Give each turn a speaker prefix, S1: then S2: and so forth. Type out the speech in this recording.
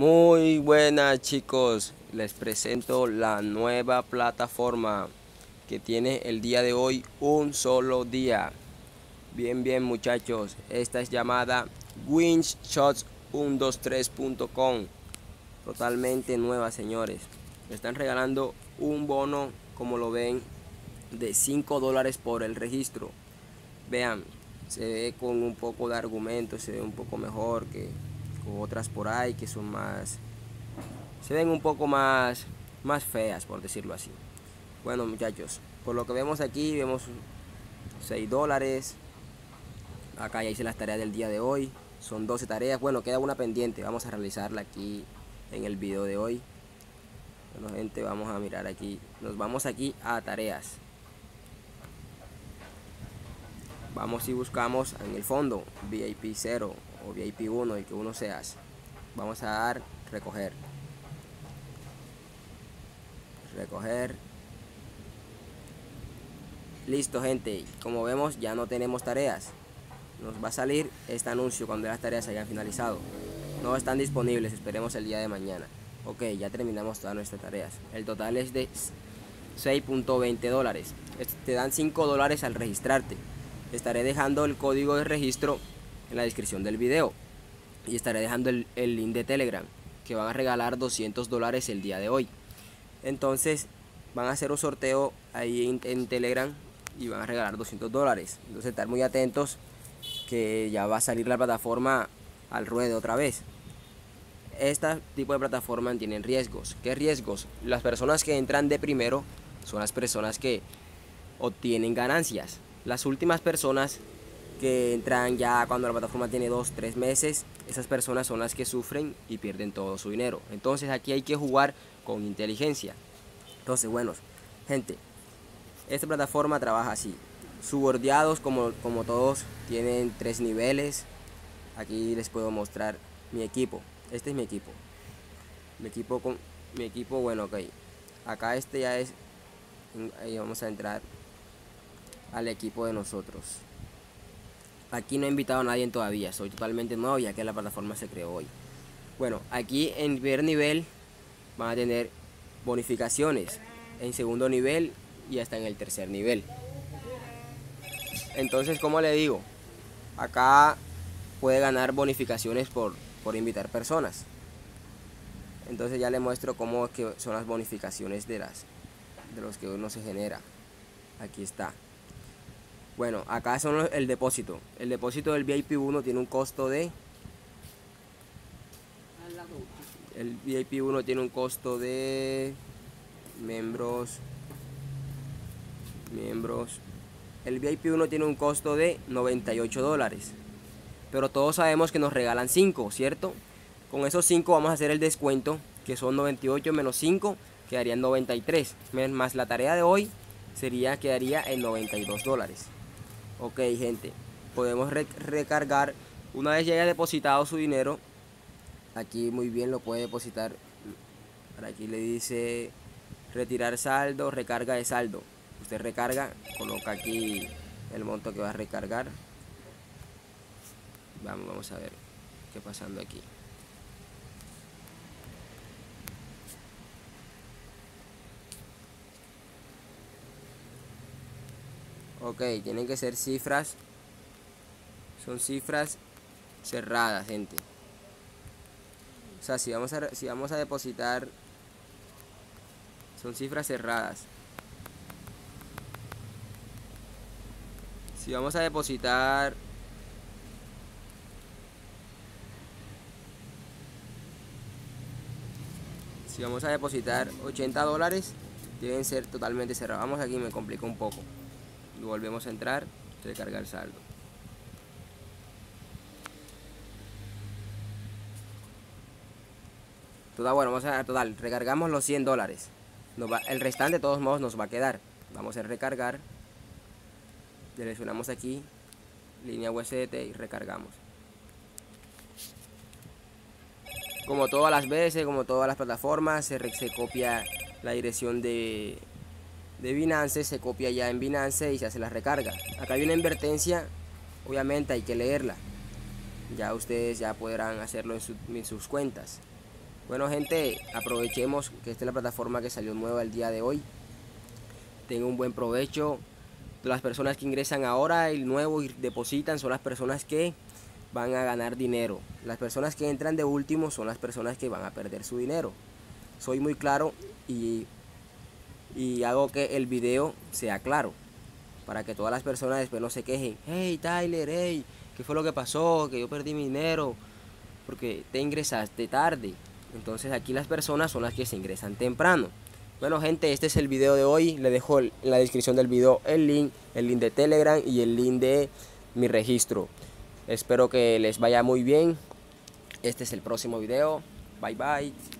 S1: Muy buenas chicos, les presento la nueva plataforma que tiene el día de hoy un solo día. Bien, bien muchachos, esta es llamada winshots123.com. Totalmente nueva señores. Me están regalando un bono, como lo ven, de 5 dólares por el registro. Vean, se ve con un poco de argumento, se ve un poco mejor que otras por ahí que son más, se ven un poco más, más feas, por decirlo así. Bueno muchachos, por lo que vemos aquí, vemos 6 dólares. Acá ya hice las tareas del día de hoy. Son 12 tareas. Bueno, queda una pendiente. Vamos a realizarla aquí en el video de hoy. Bueno, gente, vamos a mirar aquí. Nos vamos aquí a tareas. Vamos y buscamos en el fondo VIP 0 o VIP 1, y que uno seas. Vamos a dar recoger. Recoger. Listo gente, como vemos ya no tenemos tareas. Nos va a salir este anuncio cuando las tareas hayan finalizado. No están disponibles, esperemos el día de mañana. Ok, ya terminamos todas nuestras tareas. El total es de 6.20 dólares. Te dan 5 dólares al registrarte. Estaré dejando el código de registro en la descripción del video. Y estaré dejando el, link de Telegram, que van a regalar 200 dólares el día de hoy. Entonces van a hacer un sorteo ahí en, Telegram y van a regalar 200 dólares. Entonces estar muy atentos que ya va a salir la plataforma al ruedo otra vez. Este tipo de plataforma tienen riesgos. ¿Qué riesgos? Las personas que entran de primero son las personas que obtienen ganancias. Las últimas personas que entran ya cuando la plataforma tiene 2, 3 meses, esas personas son las que sufren y pierden todo su dinero. Entonces aquí hay que jugar con inteligencia. Entonces, bueno, gente, esta plataforma trabaja así. Subordeados como, como todos tienen tres niveles. Aquí les puedo mostrar mi equipo. Este es mi equipo. Mi equipo con mi equipo, bueno, ok. Acá este ya es ahí vamos a entrar al equipo de nosotros. Aquí no he invitado a nadie todavía, soy totalmente nuevo ya que la plataforma se creó hoy. Bueno, aquí en primer nivel van a tener bonificaciones, en segundo nivel y hasta en el tercer nivel. Entonces, como le digo, acá puede ganar bonificaciones por, por invitar personas. Entonces ya le muestro cómo que son las bonificaciones de las de los que uno se genera. Aquí está. Bueno, acá son el depósito. El depósito del VIP 1 tiene un costo de... El VIP 1 tiene un costo de... Miembros... Miembros... El VIP 1 tiene un costo de 98 dólares. Pero todos sabemos que nos regalan 5, ¿cierto? Con esos 5 vamos a hacer el descuento, que son 98 menos 5, quedarían 93. Más la tarea de hoy sería, quedaría en 92 dólares. Ok, gente, podemos recargar. Una vez ya haya depositado su dinero, aquí muy bien lo puede depositar. Para aquí le dice retirar saldo, recarga de saldo. Usted recarga, coloca aquí el monto que va a recargar. Vamos, vamos a ver qué pasando aquí. Ok, tienen que ser cifras. Son cifras cerradas, gente. O sea, si vamos a, si vamos a depositar... Son cifras cerradas. Si vamos a depositar... Si vamos a depositar 80 dólares, deben ser totalmente cerrados. Vamos aquí, me complica un poco volvemos a entrar, se carga el saldo. Total, bueno, vamos a total, recargamos los 100 dólares. el restante de todos modos nos va a quedar. Vamos a recargar. Seleccionamos aquí, línea USDT y recargamos. Como todas las veces, como todas las plataformas, se, se copia la dirección de, de Binance se copia ya en Binance y se hace la recarga. Acá hay una advertencia, obviamente hay que leerla. Ya ustedes ya podrán hacerlo en, sus cuentas. Bueno gente, aprovechemos que esta es la plataforma que salió nueva el día de hoy. Tengo un buen provecho. Las personas que ingresan ahora, el nuevo y depositan son las personas que van a ganar dinero. Las personas que entran de último son las personas que van a perder su dinero. Soy muy claro y, y hago que el video sea claro. Para que todas las personas después no se quejen. Hey Tyler, hey, ¿qué fue lo que pasó? Que yo perdí mi dinero. Porque te ingresaste tarde. Entonces aquí las personas son las que se ingresan temprano. Bueno gente, este es el video de hoy. Le dejo en la descripción del video el link, el link de Telegram y el link de mi registro. Espero que les vaya muy bien. Este es el próximo video. Bye bye.